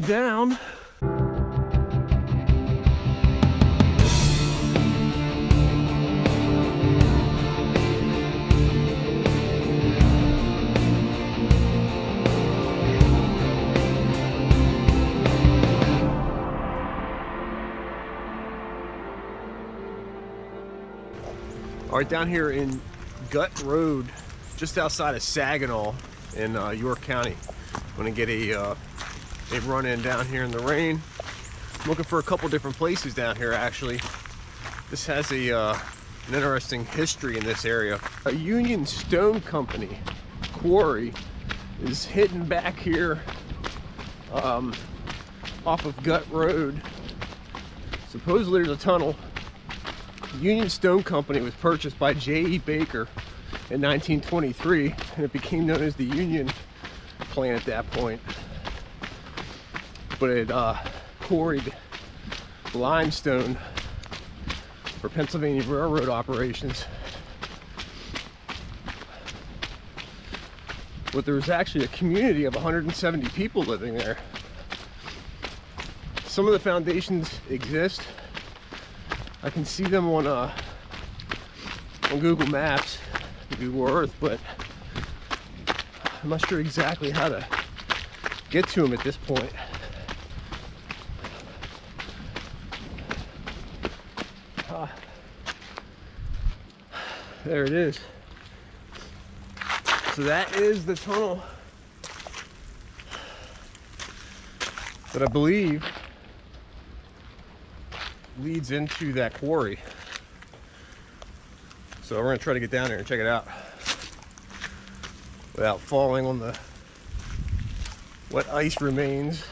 Down. All right, down here in Gut Road, just outside of Saginaw in uh, York County. I'm gonna get a, uh, a run in down here in the rain. I'm looking for a couple different places down here actually. This has a uh, an interesting history in this area. A Union Stone Company quarry is hidden back here um, off of Gut Road. Supposedly there's a tunnel Union Stone Company was purchased by J.E. Baker in 1923 and it became known as the Union plant at that point. But it uh, quarried limestone for Pennsylvania Railroad operations. But there was actually a community of 170 people living there. Some of the foundations exist I can see them on uh, on Google Maps, Google Earth, but I'm not sure exactly how to get to them at this point. Ah. there it is. So that is the tunnel that I believe leads into that quarry. So we're gonna try to get down there and check it out without falling on the wet ice remains.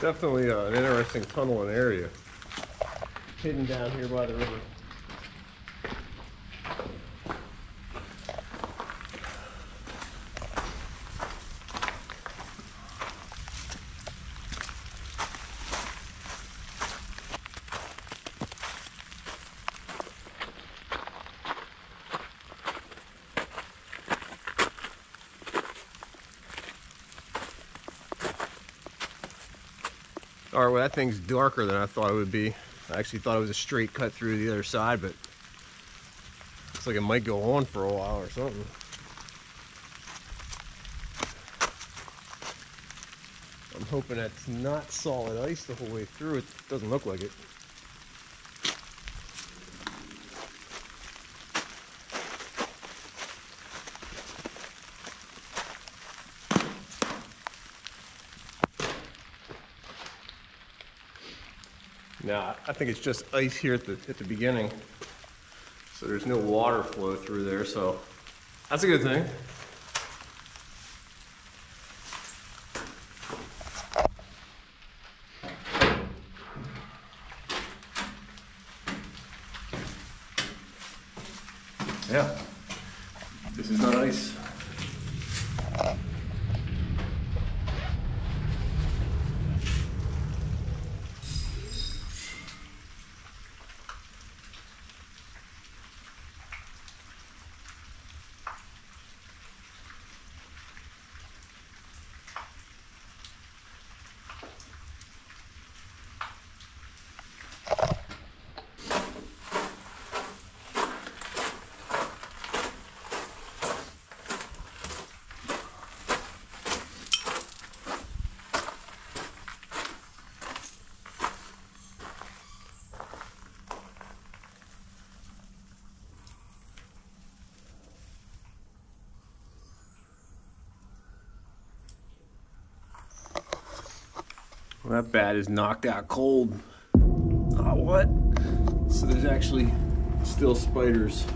Definitely uh, an interesting tunnel and area. Hidden down here by the river. All right, well that thing's darker than I thought it would be. I actually thought it was a straight cut through the other side, but looks like it might go on for a while or something. I'm hoping that's not solid ice the whole way through. It doesn't look like it. Nah, I think it's just ice here at the, at the beginning. So there's no water flow through there, so that's a good thing. Yeah, this is not ice. Well, that bat is knocked out cold. Oh, what? So there's actually still spiders.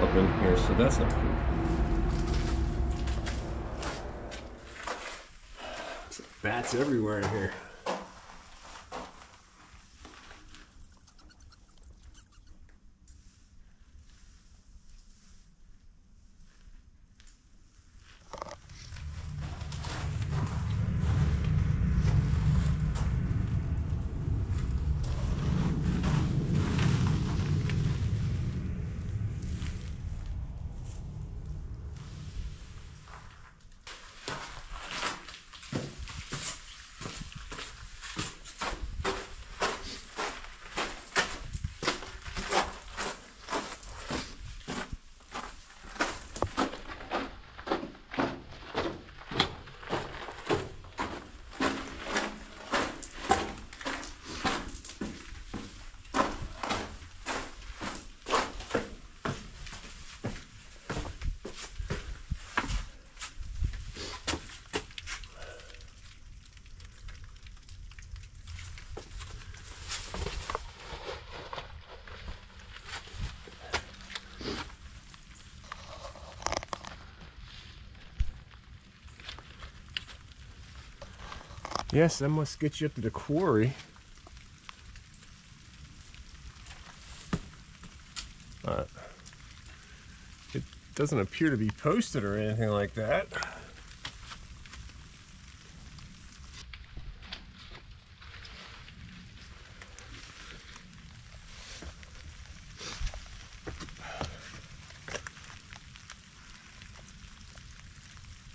Up in here, so that's not cool. Bats everywhere in here. Yes, that must get you up to the quarry. But it doesn't appear to be posted or anything like that.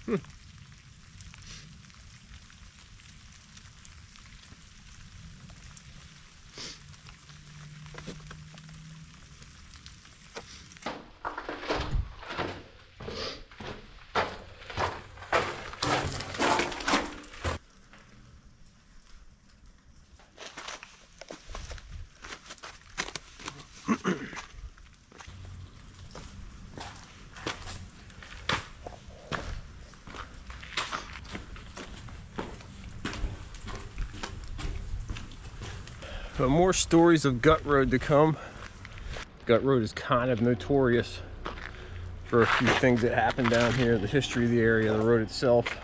Hmm. But more stories of Gut Road to come. Gut Road is kind of notorious for a few things that happened down here, the history of the area, the road itself.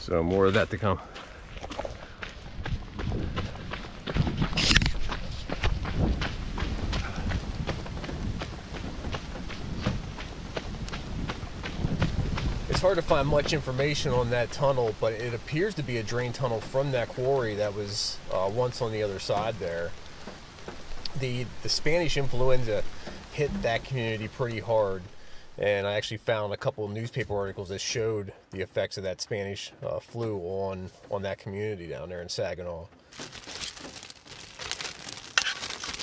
So more of that to come. It's hard to find much information on that tunnel, but it appears to be a drain tunnel from that quarry that was uh, once on the other side there. The, the Spanish influenza hit that community pretty hard, and I actually found a couple newspaper articles that showed the effects of that Spanish uh, flu on, on that community down there in Saginaw.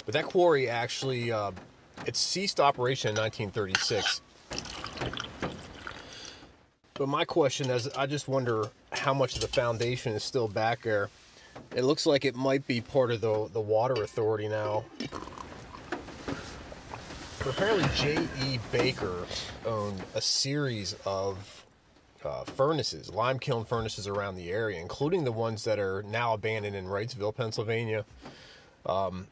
But that quarry actually, uh, it ceased operation in 1936 but my question is, I just wonder how much of the foundation is still back there. It looks like it might be part of the, the water authority now. Apparently J.E. Baker owned a series of uh, furnaces, lime kiln furnaces around the area, including the ones that are now abandoned in Wrightsville, Pennsylvania. Um,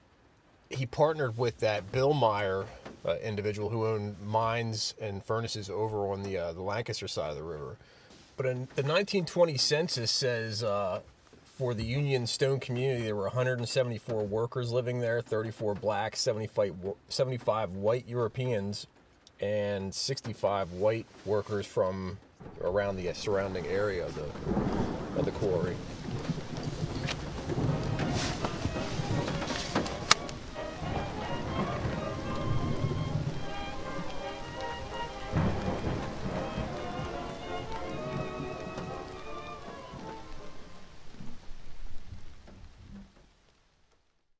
he partnered with that Bill Meyer uh, individual who owned mines and furnaces over on the uh, the Lancaster side of the river. But in the 1920 census says uh, for the Union Stone community there were 174 workers living there, 34 black, 75, 75 white Europeans, and 65 white workers from around the surrounding area of the of the quarry.